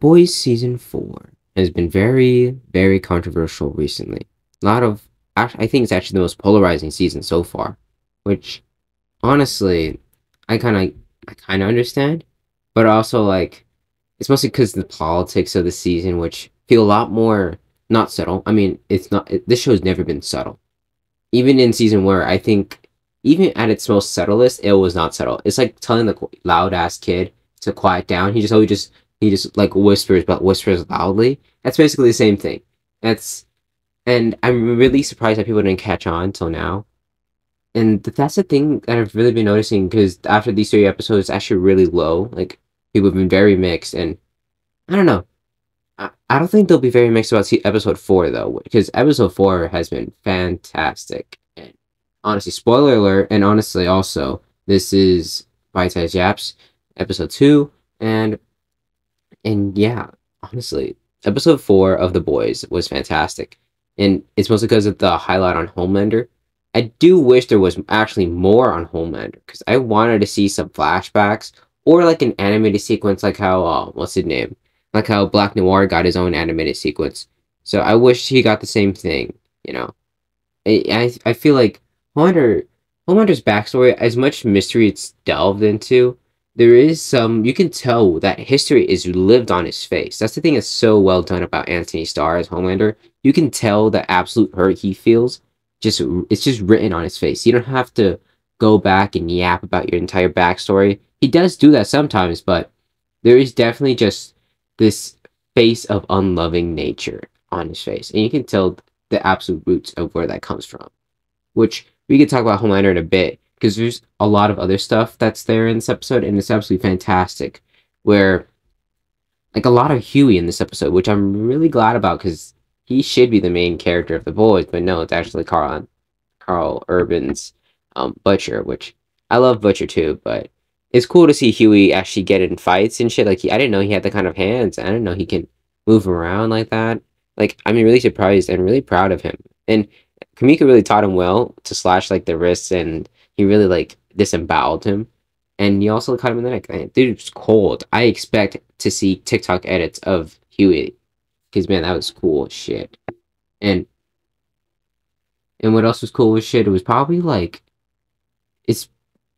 Boys season four has been very, very controversial recently. A lot of, I think it's actually the most polarizing season so far, which honestly, I kind of, I kind of understand, but also like, it's mostly because the politics of the season, which feel a lot more not subtle. I mean, it's not. It, this show's never been subtle. Even in season where I think, even at its most subtlest, it was not subtle. It's like telling the loud ass kid to quiet down. He just oh, always just he just like whispers, but whispers loudly. That's basically the same thing. That's and I'm really surprised that people didn't catch on till now. And that's the thing that I've really been noticing because after these three episodes, it's actually really low. Like people have been very mixed, and I don't know. I, I don't think they'll be very mixed about episode four though, because episode four has been fantastic. And honestly, spoiler alert, and honestly, also this is Bite Size Yaps episode two, and and yeah, honestly, episode four of The Boys was fantastic. And it's mostly because of the highlight on Homelander. I do wish there was actually more on Homelander because I wanted to see some flashbacks or like an animated sequence, like how uh, what's his name, like how Black Noir got his own animated sequence. So I wish he got the same thing. You know, I I, I feel like Homelander Homelander's backstory, as much mystery it's delved into, there is some you can tell that history is lived on his face. That's the thing that's so well done about Antony Starr as Homelander. You can tell the absolute hurt he feels. Just it's just written on his face. You don't have to go back and yap about your entire backstory. He does do that sometimes, but there is definitely just this face of unloving nature on his face, and you can tell the absolute roots of where that comes from. Which we could talk about Homelander in a bit because there's a lot of other stuff that's there in this episode, and it's absolutely fantastic. Where, like, a lot of Hughie in this episode, which I'm really glad about because he should be the main character of the boys, but no, it's actually Karl, Carl Urban's um, Butcher, which I love Butcher too, but it's cool to see Hughie actually get in fights and shit. Like, he, I didn't know he had the kind of hands. I didn't know he can move around like that. Like, I'm really surprised and really proud of him. And Kimiko really taught him well to slash like the wrists and he really like disemboweled him. And he also cut him in the neck. Man, dude's cold. I expect to see TikTok edits of Hughie, Because man, that was cool shit. And and what else was cool as shit? It was probably like it's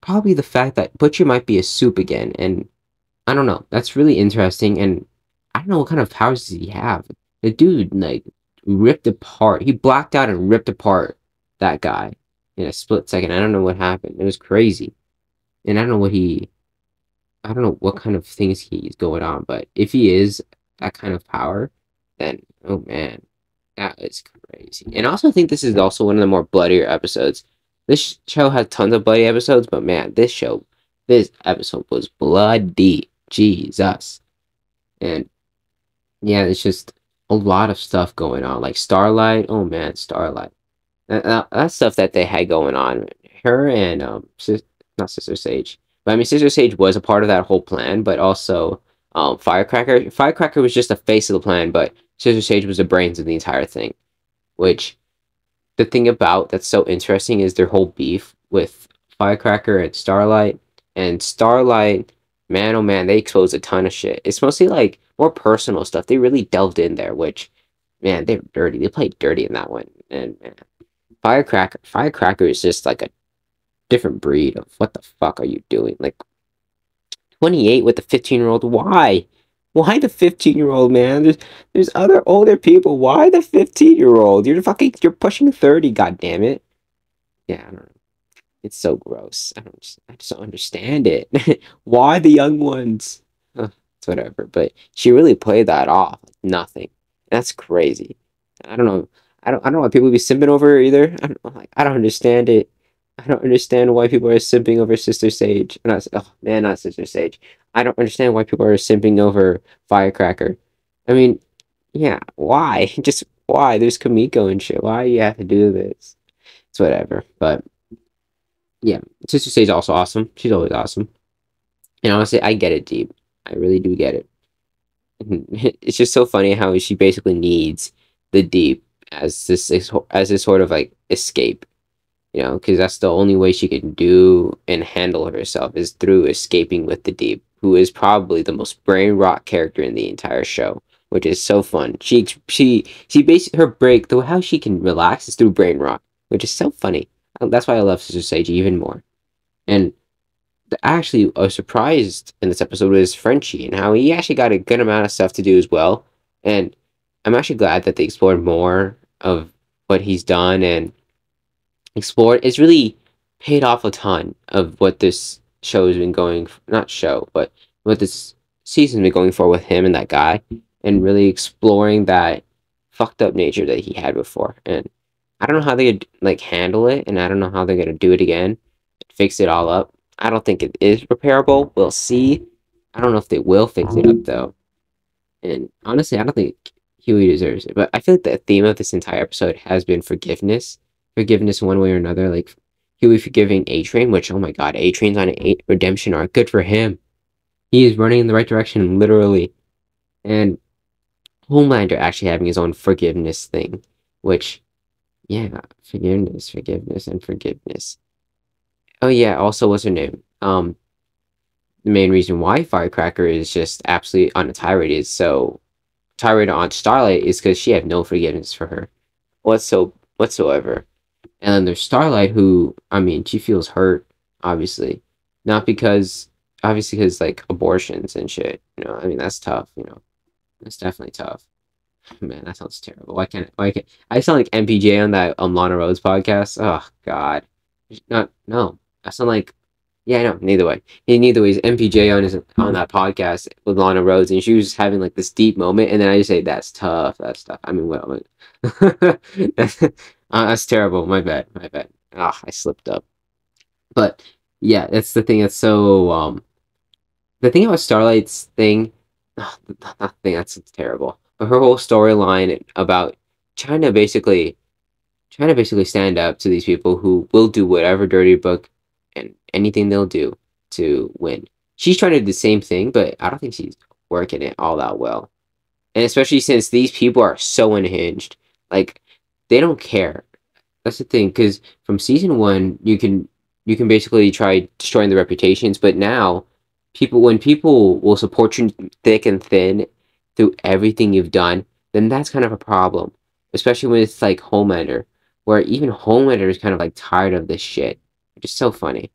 probably the fact that Butcher might be a soup again. And I don't know. That's really interesting. And I don't know what kind of powers does he have. The dude like ripped apart. He blacked out and ripped apart that guy in a split second. I don't know what happened. It was crazy. And I don't know what he I don't know what kind of things he's going on, but if he is that kind of power, then oh man, that is crazy. And I also think this is also one of the more bloodier episodes. This show has tons of bloody episodes, but man, this show, this episode was bloody. Jesus. And yeah, it's just a lot of stuff going on. Like Starlight, oh man, Starlight. That, that's stuff that they had going on. Her and um, sis, not Sister Sage, but I mean Sister Sage was a part of that whole plan, but also um, Firecracker. Firecracker was just the face of the plan, but Sister Sage was the brains of the entire thing. Which the thing about that's so interesting is their whole beef with Firecracker and Starlight. And Starlight, man, oh man, they exposed a ton of shit. It's mostly like more personal stuff. They really delved in there, which, man, they're dirty. They played dirty in that one. And man, Firecracker, Firecracker is just like a different breed of what the fuck are you doing? Like 28 with a 15 year old. Why? Why the 15 year old man? There's there's other older people. Why the 15 year old? You're fucking you're pushing 30, god damn it. Yeah, I don't know. It's so gross. I don't just, I just don't understand it. Why the young ones? it's whatever. But she really played that off. Nothing. That's crazy. I don't know. I don't I don't know why people be simping over her either. I don't like I don't understand it. I don't understand why people are simping over Sister Sage. Not oh man, not Sister Sage. I don't understand why people are simping over Firecracker. I mean, yeah, why? Just why? There's Kimiko and shit. Why you have to do this? It's whatever. But yeah, Sister Sage also awesome. She's always awesome. And honestly, I get it deep. I really do get it. It's just so funny how she basically needs the deep as this is as this sort of like escape you know because that's the only way she can do and handle herself is through escaping with the deep who is probably the most brain rot character in the entire show, which is so fun. She she she basically her break the how she can relax is through brain rot, which is so funny. Uh, that's why I love Sister Sage even more. And actually, I was surprised in this episode was Frenchie and how he actually got a good amount of stuff to do as well. And I'm actually glad that they explored more of what he's done and explored. It's really paid off a ton of what this show has been going not show, but what this season's been going for with him and that guy, and really exploring that fucked up nature that he had before. And I don't know how they could like handle it, and I don't know how they're gonna do it again, fix it all up. I don't think it is repairable. We'll see. I don't know if they will fix it up though. And honestly, I don't think Hughie deserves it. But I feel like the theme of this entire episode has been forgiveness. Forgiveness one way or another. Like Hughie forgiving A Train, which oh my god, A Train's on an redemption arc. Good for him. He is running in the right direction, literally. And Homelander actually having his own forgiveness thing, which yeah, forgiveness, forgiveness, and forgiveness. Oh yeah, also what's her name? Um the main reason why Firecracker is just absolutely on a tirade is so tirade on Starlight is because she had no forgiveness for her. Whatso whatsoever. And then there's Starlight who I mean, she feels hurt, obviously. Not because obviously because like abortions and shit. You know, I mean that's tough, you know. That's definitely tough. Man, that sounds terrible. Why can't why can't I sound like MPJ on that um Lana Rhoades podcast? Oh god. Not no. I sound like yeah, I know. Neither way. He, Neither way. MPJ on his on that podcast with Lana Rhoades, and she was just having like this deep moment, and then I just say, "That's tough. That's tough." I mean, well, that's, uh, that's terrible. My bad. My bad. Ah, I slipped up. But yeah, that's the thing. That's so um, the thing about Starlight's thing, oh, that thing that's terrible. But her whole storyline about to basically, trying to basically stand up to these people who will do whatever dirty book and anything they'll do to win. She's trying to do the same thing, but I don't think she's working it all that well. And especially since these people are so unhinged, like they don't care. That's the thing, because from season one, you can you can basically try destroying the reputations, but now people when people will support you thick and thin through everything you've done, then that's kind of a problem. Especially when it's like Homelander, where even Homelander is kind of like tired of this shit. Which is so funny.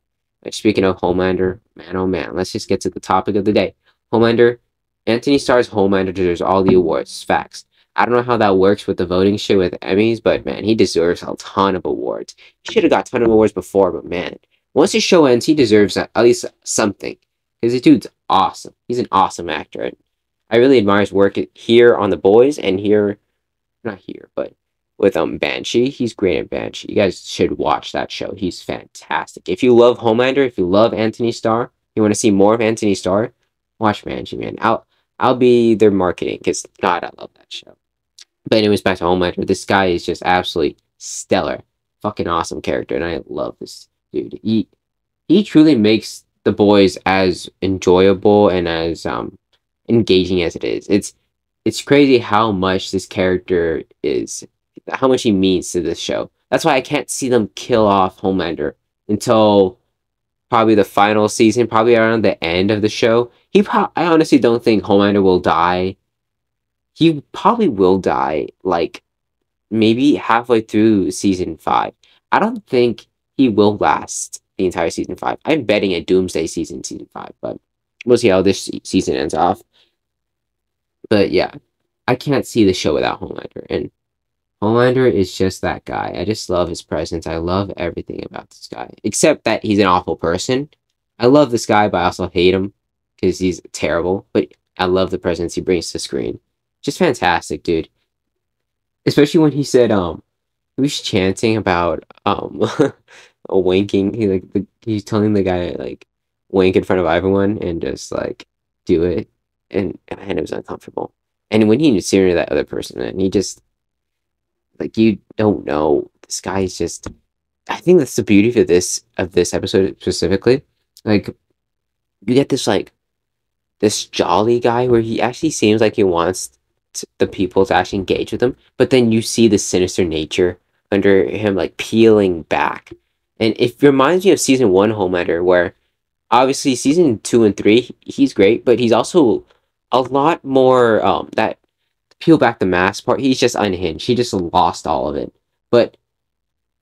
Speaking of Homelander, man oh man, let's just get to the topic of the day. Homelander, Antony Starr's Homelander deserves all the awards. Facts. I don't know how that works with the voting shit with Emmys, but man, he deserves a ton of awards. He should have got a ton of awards before, but man, once his show ends, he deserves at least something. Because the dude's awesome. He's an awesome actor. I really admire his work here on The Boys and here, not here, but with um Banshee. He's great at Banshee. You guys should watch that show. He's fantastic. If you love Homelander, if you love Antony Starr, you want to see more of Antony Starr, watch Banshee, man. I'll I'll be their marketing because God, I love that show. But anyways, back to Homelander. This guy is just absolutely stellar, fucking awesome character, and I love this dude. He he truly makes the boys as enjoyable and as um engaging as it is. It's it's crazy how much this character is how much he means to this show. That's why I can't see them kill off Homelander until probably the final season, probably around the end of the show. He pro- I honestly don't think Homelander will die. He probably will die like maybe halfway through season 5. I don't think he will last the entire season 5. I'm betting a doomsday season season 5, but we'll see how this season ends off. But yeah, I can't see the show without Homelander and Homelander is just that guy. I just love his presence. I love everything about this guy, except that he's an awful person. I love this guy, but I also hate him because he's terrible. But I love the presence he brings to screen. Just fantastic, dude. Especially when he said, um, he was chanting about um, a winking. He like the, he's telling the guy like wink in front of everyone and just like do it, and and it was uncomfortable. And when he to that other person, and he just like you don't know. This guy is just. I think that's the beauty of this of this episode specifically. Like, you get this like, this jolly guy where he actually seems like he wants to, the people to actually engage with him, but then you see the sinister nature under him like peeling back, and it reminds me of season one Homelander where obviously season two and three, he's great, but he's also a lot more um that peel back the mask part. He's just unhinged. He just lost all of it. But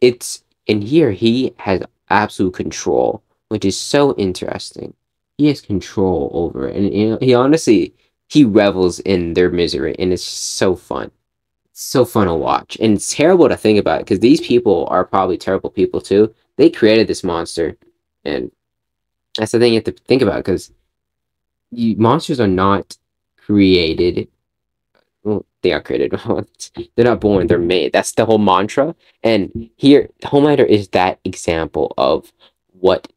it's in here he has absolute control, which is so interesting. He has control over it, and you know, he honestly he revels in their misery, and it's so fun. It's so fun to watch, and it's terrible to think about because these people are probably terrible people too. They created this monster, and that's the thing you have to think about because monsters are not created. Well, they are created. they're not born. They're made. That's the whole mantra. And here, Homelander is that example of what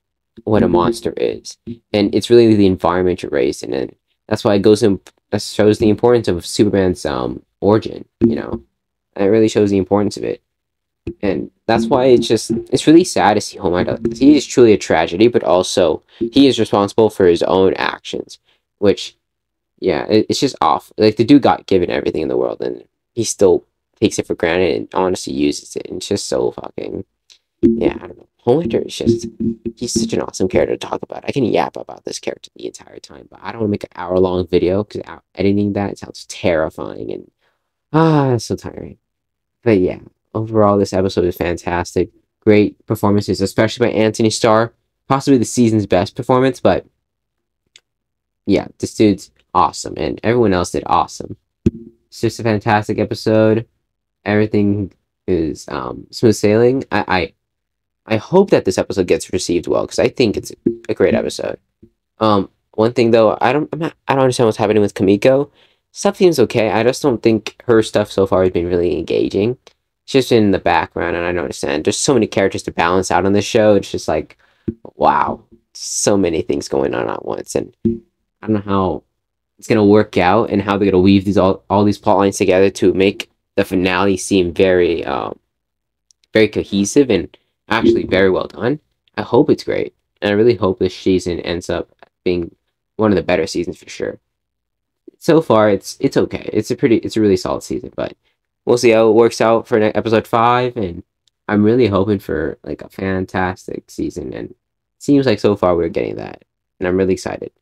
what a monster is, and it's really the environment you're raised in, and that's why it goes in. That shows the importance of Superman's um origin. You know, and it really shows the importance of it and that's why it's just it's really sad to see Homelander. He is truly a tragedy, but also he is responsible for his own actions, which, yeah, it, it's just off. Like the dude got given everything in the world, and he still takes it for granted and honestly uses it. And it's just so fucking, yeah, I don't know. Homelander is just he's such an awesome character to talk about. I can yap about this character the entire time, but I don't want to make an hour long video because editing that sounds terrifying and ah, so tiring. But yeah, overall, this episode is fantastic. Great performances, especially by Antony Starr. Possibly the season's best performance, but yeah, this dude's awesome, and everyone else did awesome. It's just a fantastic episode. Everything is um, smooth sailing. I, I I hope that this episode gets received well because I think it's a great episode. Um, one thing though, I don't I'm not, I don't understand what's happening with Kimiko. Stuff seems okay. I just don't think her stuff so far has been really engaging just in the background, and I don't understand. There's so many characters to balance out on this show. It's just like, wow, so many things going on at once, and I don't know how it's gonna work out and how they're gonna weave these all all these plot lines together to make the finale seem very um very cohesive and actually very well done. I hope it's great, and I really hope this season ends up being one of the better seasons for sure. So far, it's it's okay. It's a pretty it's a really solid season, but we'll see how it works out for episode five. And I'm really hoping for like a fantastic season. And seems like so far we're getting that. And I'm really excited.